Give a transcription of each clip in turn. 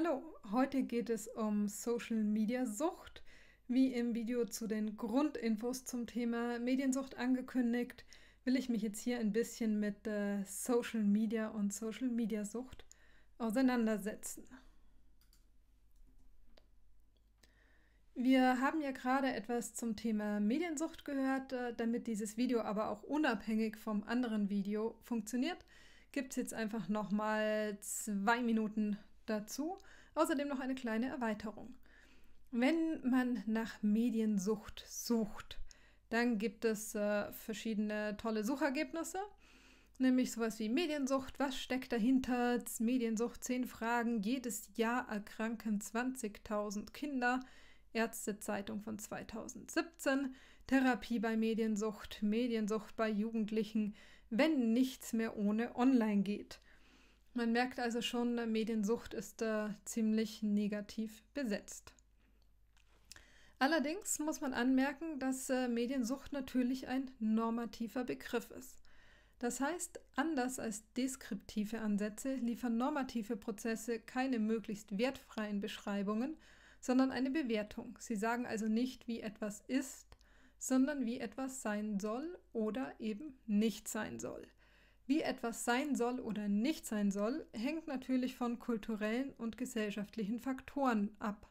Hallo, heute geht es um Social Media Sucht. Wie im Video zu den Grundinfos zum Thema Mediensucht angekündigt, will ich mich jetzt hier ein bisschen mit äh, Social Media und Social Media Sucht auseinandersetzen. Wir haben ja gerade etwas zum Thema Mediensucht gehört. Äh, damit dieses Video aber auch unabhängig vom anderen Video funktioniert, gibt es jetzt einfach nochmal zwei Minuten dazu. Außerdem noch eine kleine Erweiterung. Wenn man nach Mediensucht sucht, dann gibt es äh, verschiedene tolle Suchergebnisse, nämlich sowas wie Mediensucht, was steckt dahinter, Mediensucht, 10 Fragen, jedes Jahr erkranken 20.000 Kinder, Ärztezeitung von 2017, Therapie bei Mediensucht, Mediensucht bei Jugendlichen, wenn nichts mehr ohne Online geht. Man merkt also schon, Mediensucht ist da ziemlich negativ besetzt. Allerdings muss man anmerken, dass äh, Mediensucht natürlich ein normativer Begriff ist. Das heißt, anders als deskriptive Ansätze liefern normative Prozesse keine möglichst wertfreien Beschreibungen, sondern eine Bewertung. Sie sagen also nicht, wie etwas ist, sondern wie etwas sein soll oder eben nicht sein soll. Wie etwas sein soll oder nicht sein soll, hängt natürlich von kulturellen und gesellschaftlichen Faktoren ab.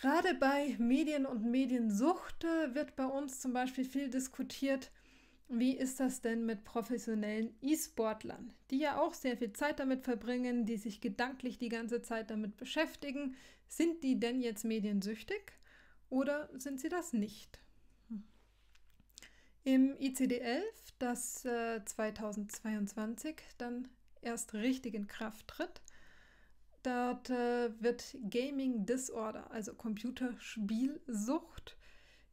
Gerade bei Medien und Mediensucht wird bei uns zum Beispiel viel diskutiert, wie ist das denn mit professionellen E-Sportlern, die ja auch sehr viel Zeit damit verbringen, die sich gedanklich die ganze Zeit damit beschäftigen? Sind die denn jetzt mediensüchtig oder sind sie das nicht? Im ICD-11, das äh, 2022 dann erst richtig in Kraft tritt, dort äh, wird Gaming Disorder, also Computerspielsucht,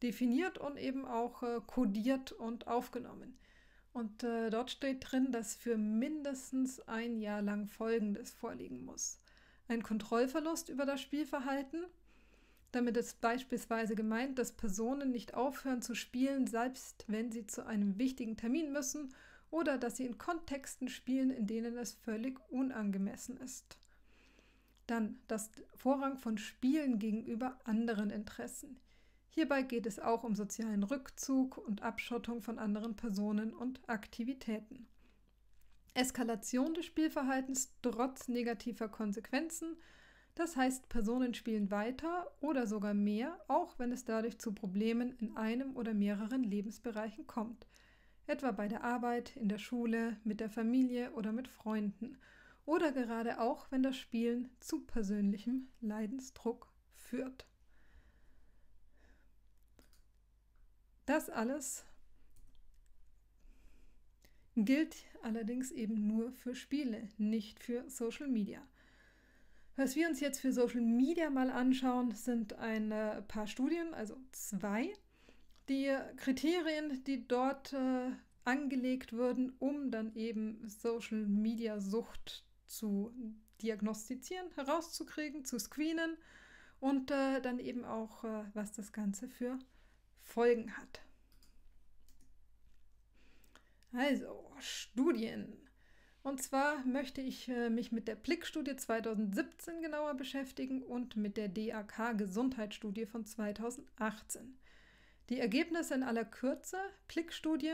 definiert und eben auch äh, kodiert und aufgenommen. Und äh, dort steht drin, dass für mindestens ein Jahr lang Folgendes vorliegen muss. Ein Kontrollverlust über das Spielverhalten, damit ist beispielsweise gemeint, dass Personen nicht aufhören zu spielen, selbst wenn sie zu einem wichtigen Termin müssen oder dass sie in Kontexten spielen, in denen es völlig unangemessen ist. Dann das Vorrang von Spielen gegenüber anderen Interessen. Hierbei geht es auch um sozialen Rückzug und Abschottung von anderen Personen und Aktivitäten. Eskalation des Spielverhaltens trotz negativer Konsequenzen das heißt, Personen spielen weiter oder sogar mehr, auch wenn es dadurch zu Problemen in einem oder mehreren Lebensbereichen kommt, etwa bei der Arbeit, in der Schule, mit der Familie oder mit Freunden, oder gerade auch, wenn das Spielen zu persönlichem Leidensdruck führt. Das alles gilt allerdings eben nur für Spiele, nicht für Social Media. Was wir uns jetzt für Social Media mal anschauen, sind ein paar Studien, also zwei. Die Kriterien, die dort äh, angelegt wurden, um dann eben Social Media Sucht zu diagnostizieren, herauszukriegen, zu screenen und äh, dann eben auch, äh, was das Ganze für Folgen hat. Also, Studien. Und zwar möchte ich äh, mich mit der Blick-Studie 2017 genauer beschäftigen und mit der DAK-Gesundheitsstudie von 2018. Die Ergebnisse in aller Kürze. Blick-Studie,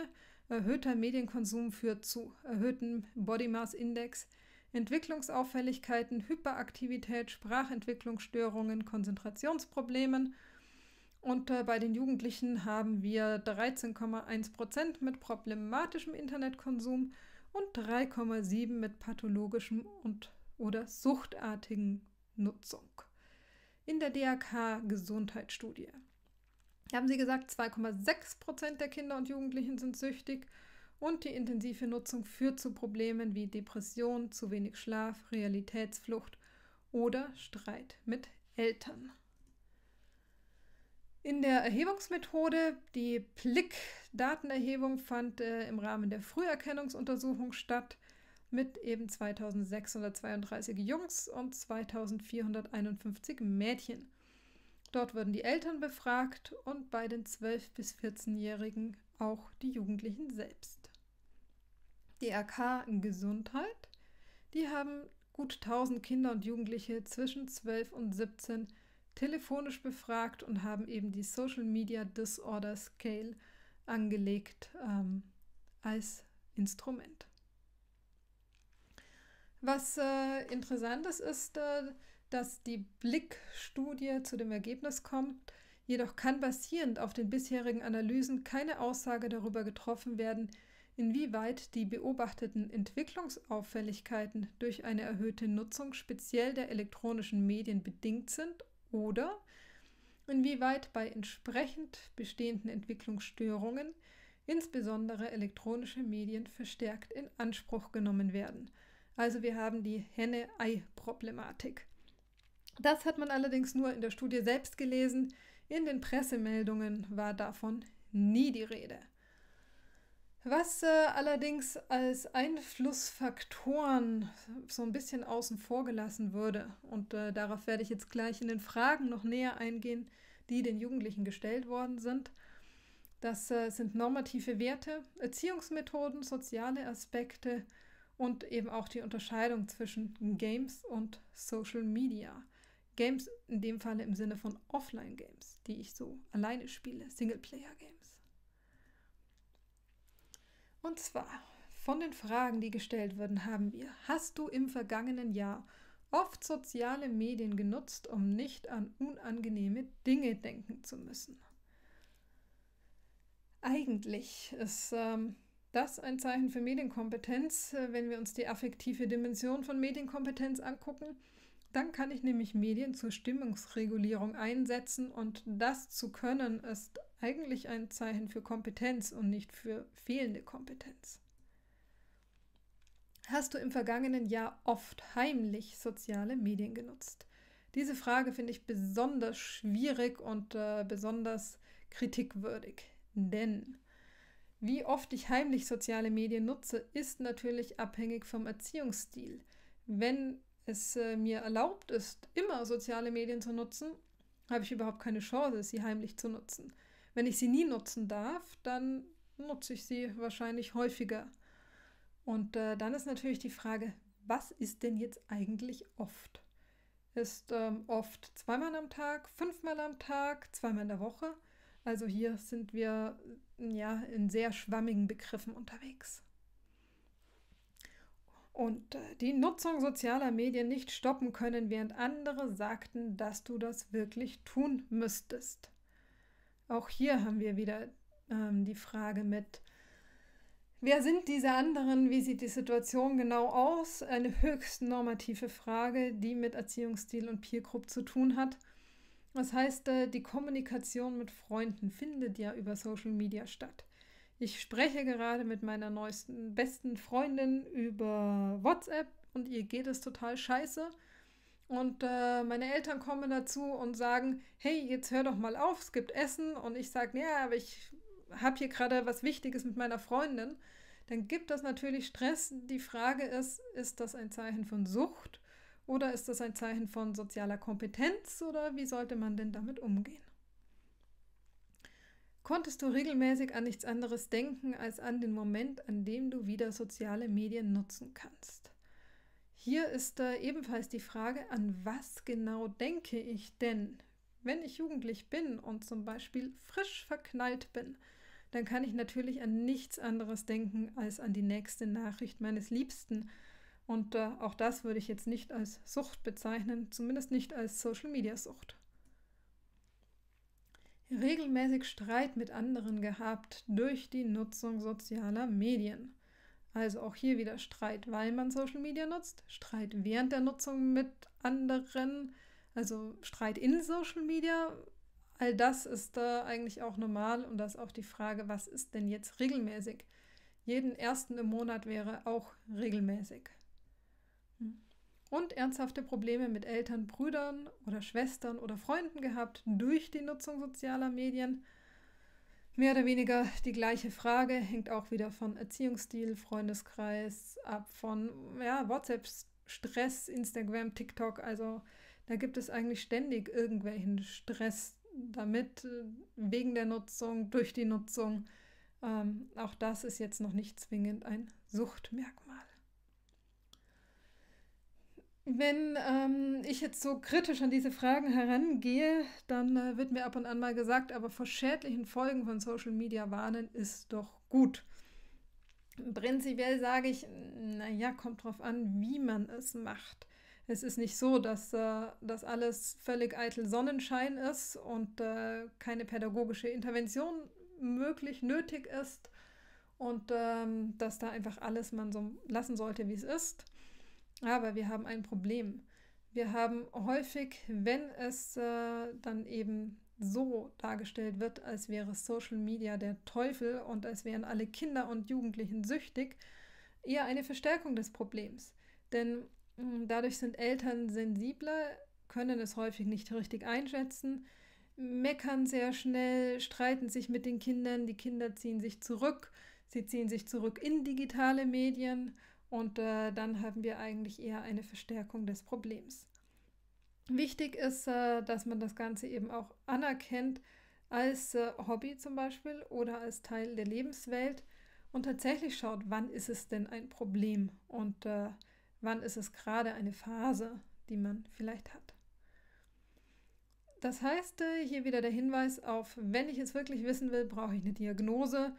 erhöhter Medienkonsum führt zu erhöhtem Body Mass Index, Entwicklungsauffälligkeiten, Hyperaktivität, Sprachentwicklungsstörungen, Konzentrationsproblemen. Und äh, bei den Jugendlichen haben wir 13,1 Prozent mit problematischem Internetkonsum und 3,7 mit pathologischem und oder suchtartigen Nutzung. In der DRK-Gesundheitsstudie haben sie gesagt, 2,6 Prozent der Kinder und Jugendlichen sind süchtig und die intensive Nutzung führt zu Problemen wie Depression, zu wenig Schlaf, Realitätsflucht oder Streit mit Eltern. In der Erhebungsmethode, die PLIC-Datenerhebung fand äh, im Rahmen der Früherkennungsuntersuchung statt mit eben 2632 Jungs und 2451 Mädchen. Dort wurden die Eltern befragt und bei den 12- bis 14-Jährigen auch die Jugendlichen selbst. Die RK Gesundheit, die haben gut 1000 Kinder und Jugendliche zwischen 12 und 17 telefonisch befragt und haben eben die Social Media Disorder Scale angelegt ähm, als Instrument. Was äh, interessant ist, ist, äh, dass die Blick-Studie zu dem Ergebnis kommt, jedoch kann basierend auf den bisherigen Analysen keine Aussage darüber getroffen werden, inwieweit die beobachteten Entwicklungsauffälligkeiten durch eine erhöhte Nutzung speziell der elektronischen Medien bedingt sind oder inwieweit bei entsprechend bestehenden Entwicklungsstörungen insbesondere elektronische Medien verstärkt in Anspruch genommen werden – also wir haben die Henne-Ei-Problematik. Das hat man allerdings nur in der Studie selbst gelesen. In den Pressemeldungen war davon nie die Rede. Was äh, allerdings als Einflussfaktoren so ein bisschen außen vor gelassen würde, und äh, darauf werde ich jetzt gleich in den Fragen noch näher eingehen, die den Jugendlichen gestellt worden sind, das äh, sind normative Werte, Erziehungsmethoden, soziale Aspekte, und eben auch die Unterscheidung zwischen Games und Social Media. Games in dem Falle im Sinne von Offline-Games, die ich so alleine spiele, Singleplayer-Games. Und zwar von den Fragen, die gestellt wurden, haben wir, hast du im vergangenen Jahr oft soziale Medien genutzt, um nicht an unangenehme Dinge denken zu müssen? Eigentlich ist ähm, das ein Zeichen für Medienkompetenz. Äh, wenn wir uns die affektive Dimension von Medienkompetenz angucken, dann kann ich nämlich Medien zur Stimmungsregulierung einsetzen und das zu können ist eigentlich ein Zeichen für Kompetenz und nicht für fehlende Kompetenz. Hast du im vergangenen Jahr oft heimlich soziale Medien genutzt? Diese Frage finde ich besonders schwierig und äh, besonders kritikwürdig, denn wie oft ich heimlich soziale Medien nutze, ist natürlich abhängig vom Erziehungsstil. Wenn es äh, mir erlaubt ist, immer soziale Medien zu nutzen, habe ich überhaupt keine Chance, sie heimlich zu nutzen. Wenn ich sie nie nutzen darf, dann nutze ich sie wahrscheinlich häufiger. Und äh, dann ist natürlich die Frage, was ist denn jetzt eigentlich oft? Ist ähm, oft zweimal am Tag, fünfmal am Tag, zweimal in der Woche? Also hier sind wir ja in sehr schwammigen Begriffen unterwegs. Und äh, die Nutzung sozialer Medien nicht stoppen können, während andere sagten, dass du das wirklich tun müsstest. Auch hier haben wir wieder ähm, die Frage mit, wer sind diese anderen, wie sieht die Situation genau aus? Eine höchst normative Frage, die mit Erziehungsstil und Peer Group zu tun hat das heißt, äh, die Kommunikation mit Freunden findet ja über Social Media statt. Ich spreche gerade mit meiner neuesten besten Freundin über WhatsApp und ihr geht es total scheiße. Und äh, meine Eltern kommen dazu und sagen, hey, jetzt hör doch mal auf, es gibt Essen. Und ich sage, ja, aber ich habe hier gerade was Wichtiges mit meiner Freundin. Dann gibt das natürlich Stress. Die Frage ist, ist das ein Zeichen von Sucht oder ist das ein Zeichen von sozialer Kompetenz oder wie sollte man denn damit umgehen? Konntest du regelmäßig an nichts anderes denken als an den Moment, an dem du wieder soziale Medien nutzen kannst? Hier ist äh, ebenfalls die Frage, an was genau denke ich denn? Wenn ich jugendlich bin und zum Beispiel frisch verknallt bin, dann kann ich natürlich an nichts anderes denken als an die nächste Nachricht meines Liebsten und äh, auch das würde ich jetzt nicht als Sucht bezeichnen, zumindest nicht als Social-Media-Sucht. Regelmäßig Streit mit anderen gehabt durch die Nutzung sozialer Medien. Also auch hier wieder Streit, weil man Social Media nutzt, Streit während der Nutzung mit anderen, also Streit in Social Media. All das ist da eigentlich auch normal und das ist auch die Frage, was ist denn jetzt regelmäßig? Jeden ersten im Monat wäre auch regelmäßig und ernsthafte Probleme mit Eltern, Brüdern oder Schwestern oder Freunden gehabt durch die Nutzung sozialer Medien. Mehr oder weniger die gleiche Frage, hängt auch wieder von Erziehungsstil, Freundeskreis ab, von ja, WhatsApp, Stress, Instagram, TikTok. Also da gibt es eigentlich ständig irgendwelchen Stress damit, wegen der Nutzung, durch die Nutzung. Ähm, auch das ist jetzt noch nicht zwingend ein Suchtmerkmal. Wenn ähm, ich jetzt so kritisch an diese Fragen herangehe, dann äh, wird mir ab und an mal gesagt, aber vor schädlichen Folgen von Social Media warnen ist doch gut. Prinzipiell sage ich, naja, kommt drauf an, wie man es macht. Es ist nicht so, dass äh, das alles völlig eitel Sonnenschein ist und äh, keine pädagogische Intervention möglich, nötig ist und ähm, dass da einfach alles man so lassen sollte, wie es ist. Aber wir haben ein Problem. Wir haben häufig, wenn es äh, dann eben so dargestellt wird, als wäre Social Media der Teufel und als wären alle Kinder und Jugendlichen süchtig, eher eine Verstärkung des Problems. Denn mh, hm, dadurch sind Eltern sensibler, können es häufig nicht richtig einschätzen, meckern sehr schnell, streiten sich mit den Kindern, die Kinder ziehen sich zurück, sie ziehen sich zurück in digitale Medien und äh, dann haben wir eigentlich eher eine Verstärkung des Problems. Wichtig ist, äh, dass man das Ganze eben auch anerkennt als äh, Hobby zum Beispiel oder als Teil der Lebenswelt und tatsächlich schaut, wann ist es denn ein Problem und äh, wann ist es gerade eine Phase, die man vielleicht hat. Das heißt, äh, hier wieder der Hinweis auf, wenn ich es wirklich wissen will, brauche ich eine Diagnose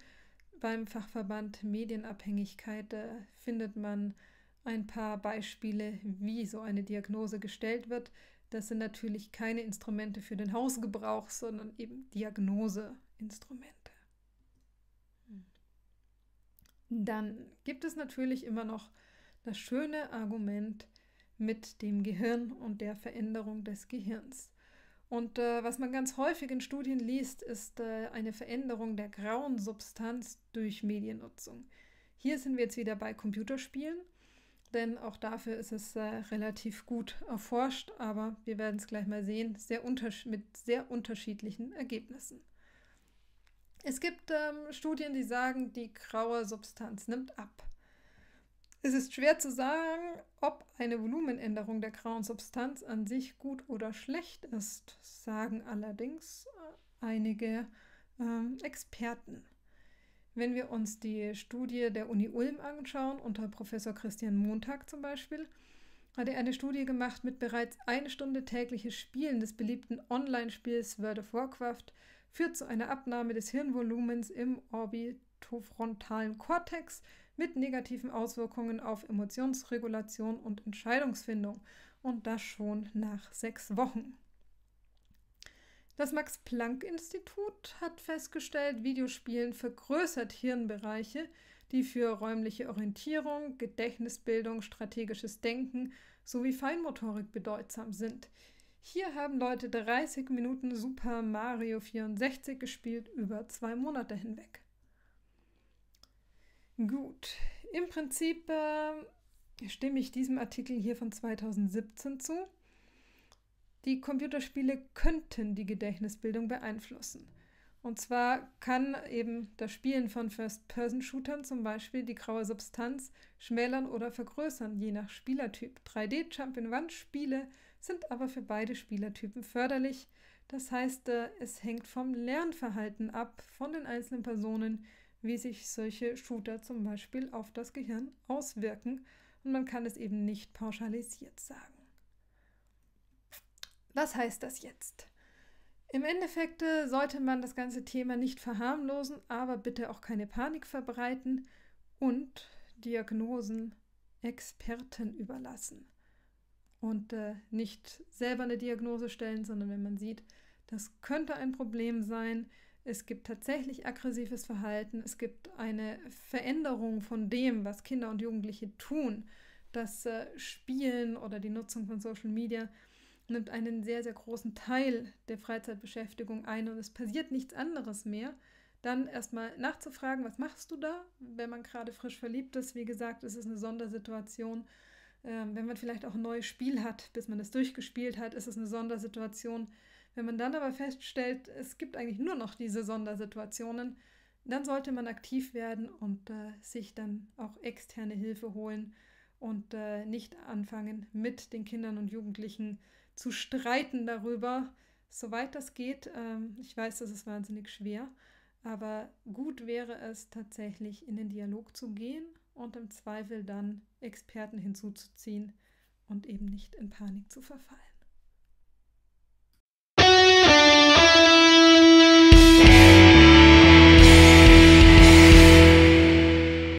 beim Fachverband Medienabhängigkeit findet man ein paar Beispiele, wie so eine Diagnose gestellt wird. Das sind natürlich keine Instrumente für den Hausgebrauch, sondern eben Diagnoseinstrumente. Dann gibt es natürlich immer noch das schöne Argument mit dem Gehirn und der Veränderung des Gehirns. Und äh, was man ganz häufig in Studien liest, ist äh, eine Veränderung der grauen Substanz durch Mediennutzung. Hier sind wir jetzt wieder bei Computerspielen, denn auch dafür ist es äh, relativ gut erforscht, aber wir werden es gleich mal sehen, sehr mit sehr unterschiedlichen Ergebnissen. Es gibt ähm, Studien, die sagen, die graue Substanz nimmt ab. Es ist schwer zu sagen, ob eine Volumenänderung der grauen Substanz an sich gut oder schlecht ist, sagen allerdings äh, einige ähm, Experten. Wenn wir uns die Studie der Uni Ulm anschauen, unter Professor Christian Montag zum Beispiel, hat er eine Studie gemacht mit bereits eine Stunde tägliches Spielen des beliebten Online-Spiels World of Warcraft, führt zu einer Abnahme des Hirnvolumens im orbitofrontalen Kortex mit negativen Auswirkungen auf Emotionsregulation und Entscheidungsfindung und das schon nach sechs Wochen. Das Max-Planck-Institut hat festgestellt, Videospielen vergrößert Hirnbereiche, die für räumliche Orientierung, Gedächtnisbildung, strategisches Denken sowie Feinmotorik bedeutsam sind. Hier haben Leute 30 Minuten Super Mario 64 gespielt über zwei Monate hinweg. Gut, im Prinzip äh, stimme ich diesem Artikel hier von 2017 zu. Die Computerspiele könnten die Gedächtnisbildung beeinflussen. Und zwar kann eben das Spielen von First-Person-Shootern zum Beispiel die graue Substanz schmälern oder vergrößern, je nach Spielertyp. 3D-Jump-in-One-Spiele sind aber für beide Spielertypen förderlich. Das heißt, äh, es hängt vom Lernverhalten ab von den einzelnen Personen, wie sich solche Shooter zum Beispiel auf das Gehirn auswirken und man kann es eben nicht pauschalisiert sagen. Was heißt das jetzt? Im Endeffekt äh, sollte man das ganze Thema nicht verharmlosen, aber bitte auch keine Panik verbreiten und Diagnosen Experten überlassen. Und äh, nicht selber eine Diagnose stellen, sondern wenn man sieht, das könnte ein Problem sein, es gibt tatsächlich aggressives Verhalten, es gibt eine Veränderung von dem, was Kinder und Jugendliche tun. Das äh, Spielen oder die Nutzung von Social Media nimmt einen sehr, sehr großen Teil der Freizeitbeschäftigung ein und es passiert nichts anderes mehr. Dann erstmal nachzufragen, was machst du da, wenn man gerade frisch verliebt ist. Wie gesagt, es ist eine Sondersituation. Ähm, wenn man vielleicht auch ein neues Spiel hat, bis man es durchgespielt hat, ist es eine Sondersituation. Wenn man dann aber feststellt, es gibt eigentlich nur noch diese Sondersituationen, dann sollte man aktiv werden und äh, sich dann auch externe Hilfe holen und äh, nicht anfangen, mit den Kindern und Jugendlichen zu streiten darüber, soweit das geht. Ähm, ich weiß, das ist wahnsinnig schwer, aber gut wäre es tatsächlich in den Dialog zu gehen und im Zweifel dann Experten hinzuzuziehen, und eben nicht in Panik zu verfallen.